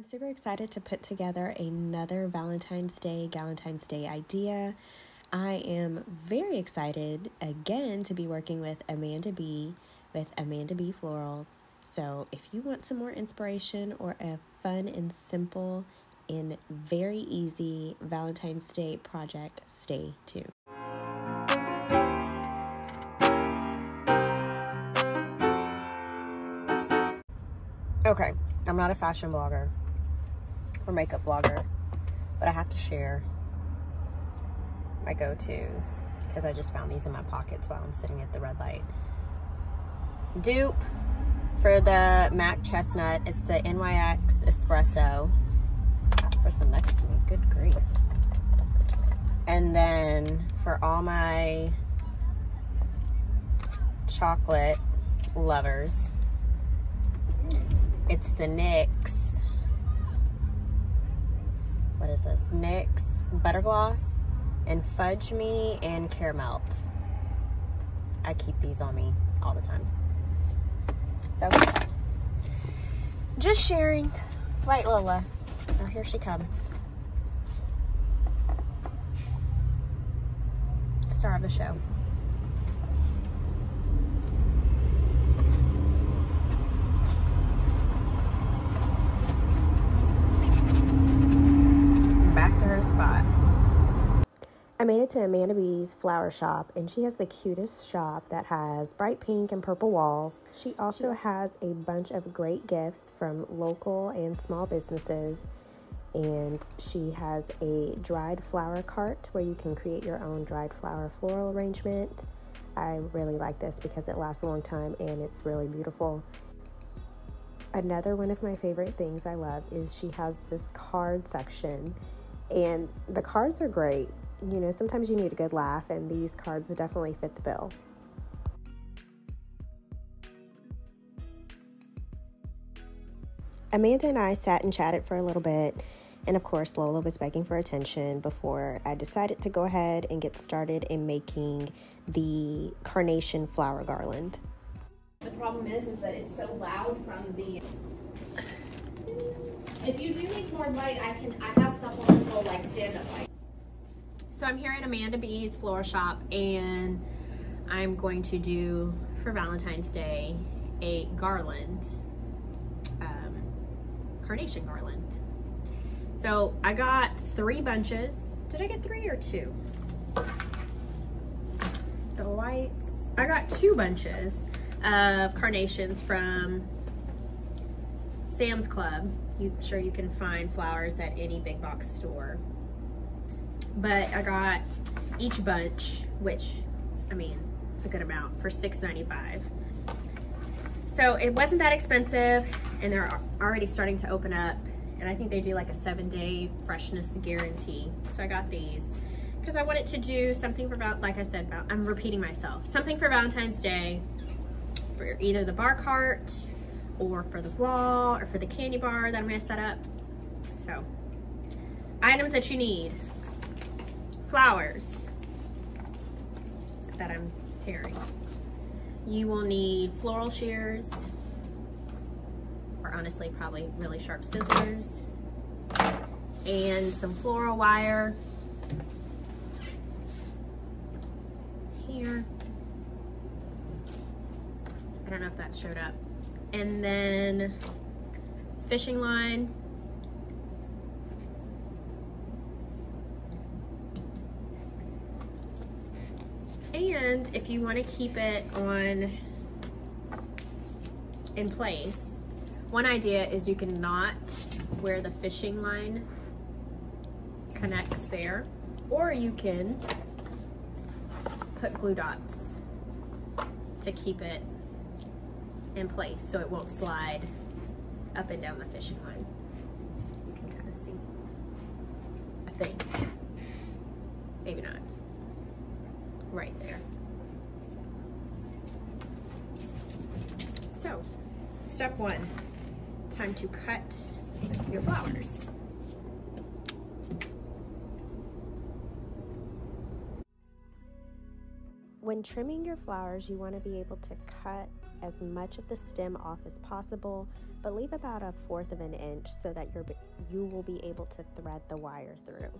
I'm super excited to put together another Valentine's Day, Galentine's Day idea. I am very excited again to be working with Amanda Bee with Amanda Bee Florals. So, if you want some more inspiration or a fun and simple and very easy Valentine's Day project, stay tuned. Okay, I'm not a fashion blogger or makeup blogger, but I have to share my go-tos because I just found these in my pockets while I'm sitting at the red light. Dupe for the MAC Chestnut is the NYX Espresso. Person next to me, good grief. And then for all my chocolate lovers, it's the NYX. Is this? NYX Butter Gloss and Fudge Me and Caramelt. I keep these on me all the time. So, just sharing. Right, Lola? Oh, here she comes. Star of the show. Back to her spot. I made it to Amanda Bee's flower shop, and she has the cutest shop that has bright pink and purple walls. She also has a bunch of great gifts from local and small businesses. And she has a dried flower cart where you can create your own dried flower floral arrangement. I really like this because it lasts a long time and it's really beautiful. Another one of my favorite things I love is she has this card section, and the cards are great you know, sometimes you need a good laugh, and these cards definitely fit the bill. Amanda and I sat and chatted for a little bit, and of course, Lola was begging for attention before I decided to go ahead and get started in making the carnation flower garland. The problem is, is that it's so loud from the. If you do need more light, I can. I have supplemental like stand-up light. So I'm here at Amanda Bee's Floral Shop and I'm going to do for Valentine's Day a garland, um, carnation garland. So I got three bunches. Did I get three or two? The whites. I got two bunches of carnations from Sam's Club. You sure you can find flowers at any big box store but I got each bunch, which, I mean, it's a good amount for $6.95. So it wasn't that expensive and they're already starting to open up and I think they do like a seven day freshness guarantee. So I got these because I wanted to do something for about, like I said, I'm repeating myself, something for Valentine's Day for either the bar cart or for the wall or for the candy bar that I'm gonna set up. So items that you need flowers that I'm tearing. You will need floral shears, or honestly, probably really sharp scissors, and some floral wire here. I don't know if that showed up. And then fishing line And if you want to keep it on in place, one idea is you can knot where the fishing line connects there, or you can put glue dots to keep it in place so it won't slide up and down the fishing line. You can kind of see, I think, maybe not right there. So, step one, time to cut your flowers. When trimming your flowers, you want to be able to cut as much of the stem off as possible, but leave about a fourth of an inch so that you're, you will be able to thread the wire through.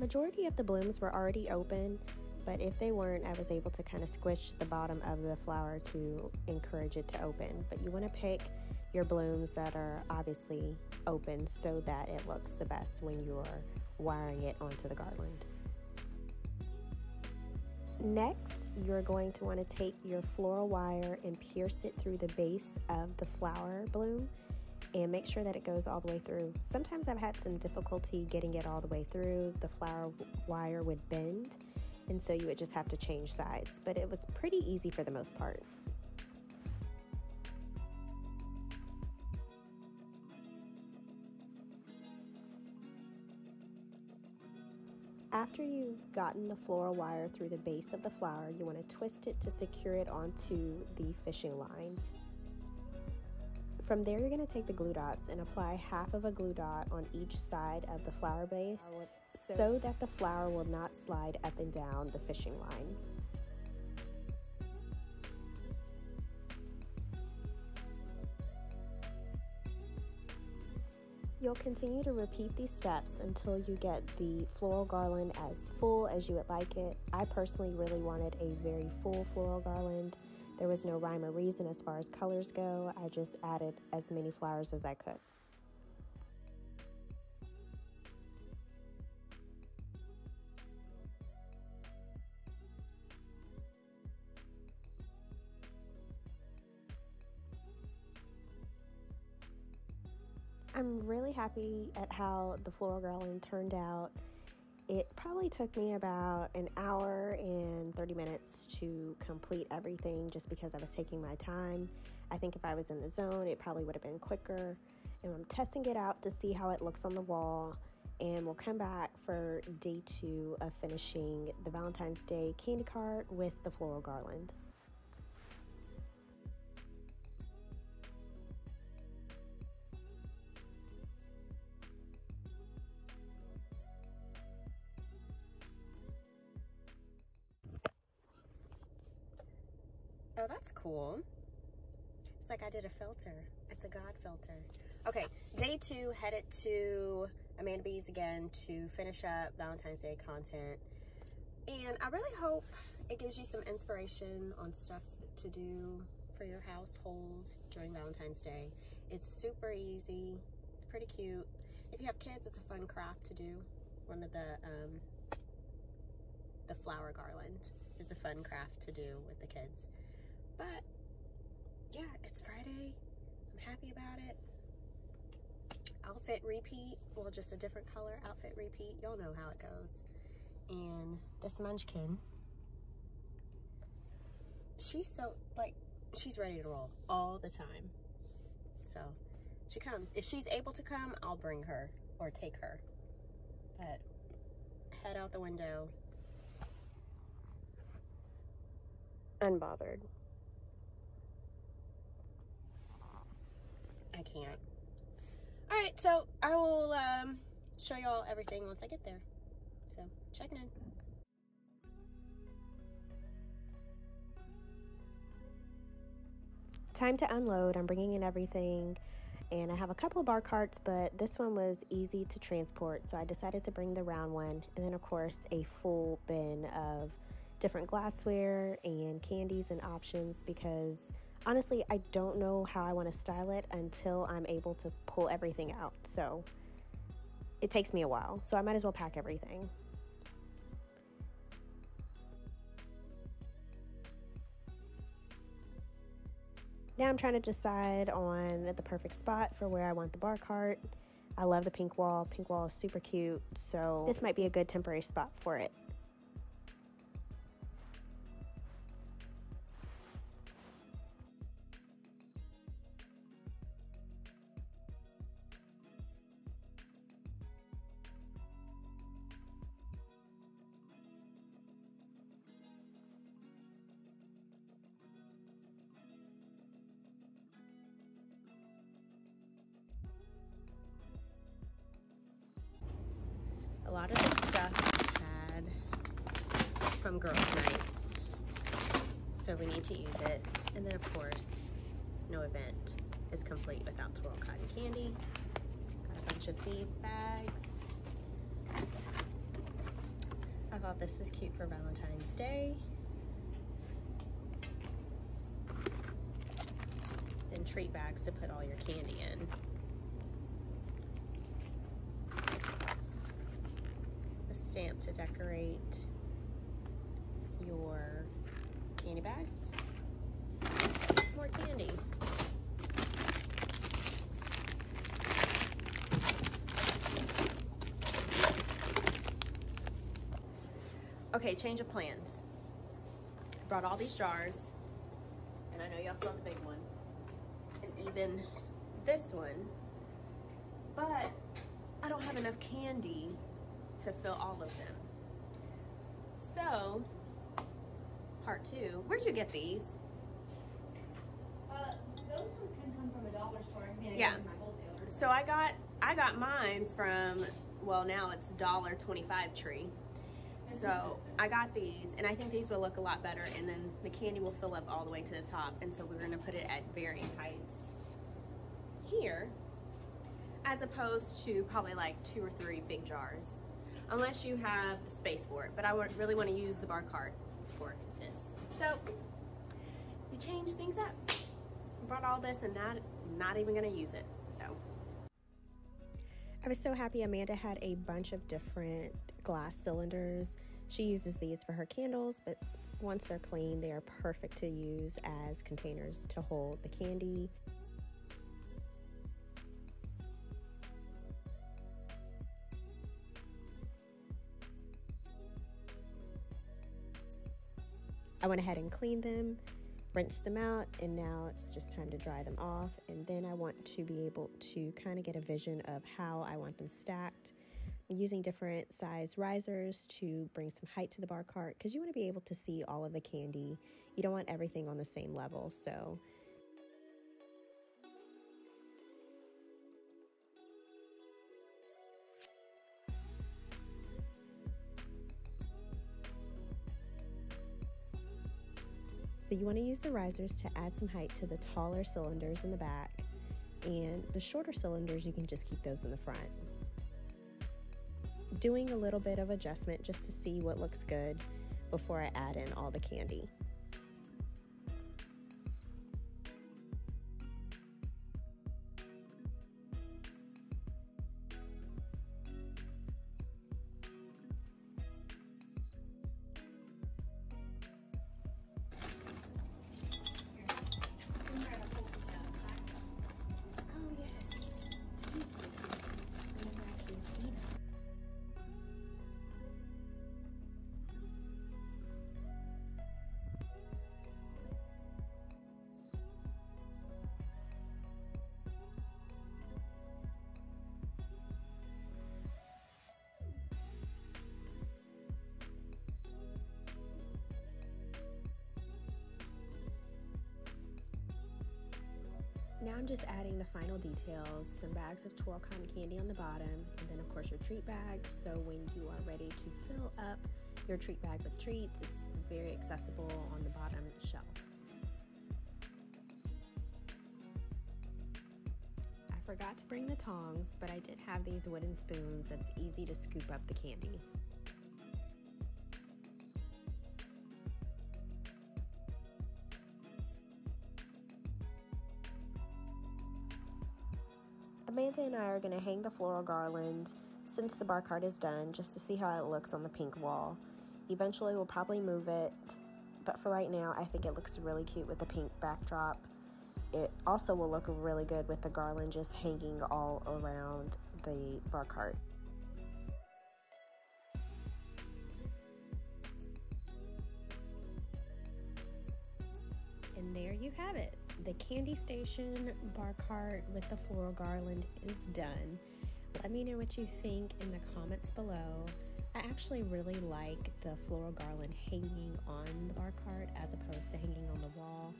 Majority of the blooms were already open, but if they weren't, I was able to kind of squish the bottom of the flower to encourage it to open. But you want to pick your blooms that are obviously open so that it looks the best when you're wiring it onto the garland. Next, you're going to want to take your floral wire and pierce it through the base of the flower bloom and make sure that it goes all the way through. Sometimes I've had some difficulty getting it all the way through. The flower wire would bend, and so you would just have to change sides, but it was pretty easy for the most part. After you've gotten the floral wire through the base of the flower, you want to twist it to secure it onto the fishing line. From there, you're going to take the glue dots and apply half of a glue dot on each side of the flower base oh, so that the flower will not slide up and down the fishing line. You'll continue to repeat these steps until you get the floral garland as full as you would like it. I personally really wanted a very full floral garland. There was no rhyme or reason as far as colors go. I just added as many flowers as I could. I'm really happy at how the floral garland turned out. It probably took me about an hour and 30 minutes to complete everything just because I was taking my time. I think if I was in the zone, it probably would have been quicker. And I'm testing it out to see how it looks on the wall. And we'll come back for day two of finishing the Valentine's Day candy cart with the floral garland. Oh, that's cool. It's like I did a filter. It's a God filter. Okay, day two, headed to Amanda Bee's again to finish up Valentine's Day content. And I really hope it gives you some inspiration on stuff to do for your household during Valentine's Day. It's super easy. It's pretty cute. If you have kids, it's a fun craft to do. One of the, um, the flower garland is a fun craft to do with the kids. But yeah, it's Friday. I'm happy about it. Outfit repeat, well, just a different color outfit repeat. Y'all know how it goes. And this munchkin, she's so, like, she's ready to roll all the time. So she comes. If she's able to come, I'll bring her or take her. But head out the window. Unbothered. I can't. All right, so I will um, show y'all everything once I get there. So checking in. Time to unload. I'm bringing in everything and I have a couple of bar carts, but this one was easy to transport. So I decided to bring the round one. And then of course a full bin of different glassware and candies and options because honestly, I don't know how I want to style it until I'm able to pull everything out. So it takes me a while. So I might as well pack everything. Now I'm trying to decide on the perfect spot for where I want the bar cart. I love the pink wall. Pink wall is super cute. So this might be a good temporary spot for it. From girls' nights, so we need to use it. And then, of course, no event is complete without Twirl Cotton Candy. Got a bunch of these bags. I thought this was cute for Valentine's Day. Then treat bags to put all your candy in. A stamp to decorate your candy bags. More candy. Okay, change of plans. Brought all these jars, and I know y'all saw the big one, and even this one, but I don't have enough candy to fill all of them. So, part two, where'd you get these? Uh, those ones can come from a dollar store. I mean, I Yeah. my. So I got I got mine from well now it's dollar twenty five tree. So I got these and I think these will look a lot better and then the candy will fill up all the way to the top and so we're gonna put it at varying heights here as opposed to probably like two or three big jars unless you have the space for it but I would really want to use the bar cart so you change things up brought all this and not not even gonna use it so I was so happy Amanda had a bunch of different glass cylinders. She uses these for her candles, but once they're clean, they are perfect to use as containers to hold the candy. I went ahead and cleaned them, rinsed them out, and now it's just time to dry them off. And then I want to be able to kind of get a vision of how I want them stacked. I'm using different size risers to bring some height to the bar cart because you want to be able to see all of the candy. You don't want everything on the same level. So But you want to use the risers to add some height to the taller cylinders in the back, and the shorter cylinders, you can just keep those in the front. Doing a little bit of adjustment just to see what looks good before I add in all the candy. Now I'm just adding the final details, some bags of twirl cotton candy on the bottom, and then of course your treat bags. So when you are ready to fill up your treat bag with treats, it's very accessible on the bottom shelf. I forgot to bring the tongs, but I did have these wooden spoons that's easy to scoop up the candy. Amanda and I are going to hang the floral garland since the bar cart is done just to see how it looks on the pink wall. Eventually we'll probably move it, but for right now I think it looks really cute with the pink backdrop. It also will look really good with the garland just hanging all around the bar cart. And there you have it. The candy station bar cart with the floral garland is done. Let me know what you think in the comments below. I actually really like the floral garland hanging on the bar cart as opposed to hanging on the wall.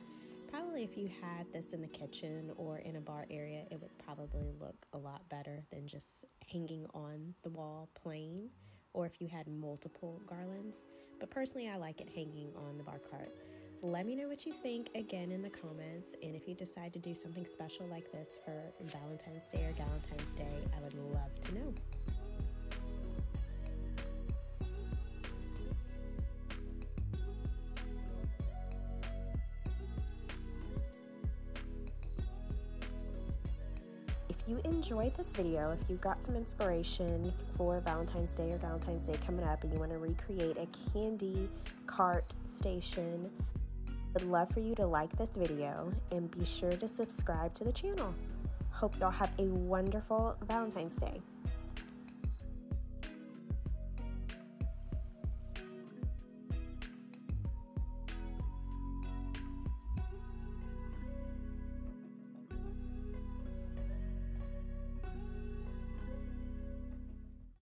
Probably if you had this in the kitchen or in a bar area, it would probably look a lot better than just hanging on the wall plain or if you had multiple garlands. but personally I like it hanging on the bar cart. Let me know what you think again in the comments, and if you decide to do something special like this for Valentine's Day or Galentine's Day, I would love to know. If you enjoyed this video, if you got some inspiration for Valentine's Day or Galentine's Day coming up and you want to recreate a candy cart station, I'd love for you to like this video and be sure to subscribe to the channel. Hope y'all have a wonderful Valentine's Day.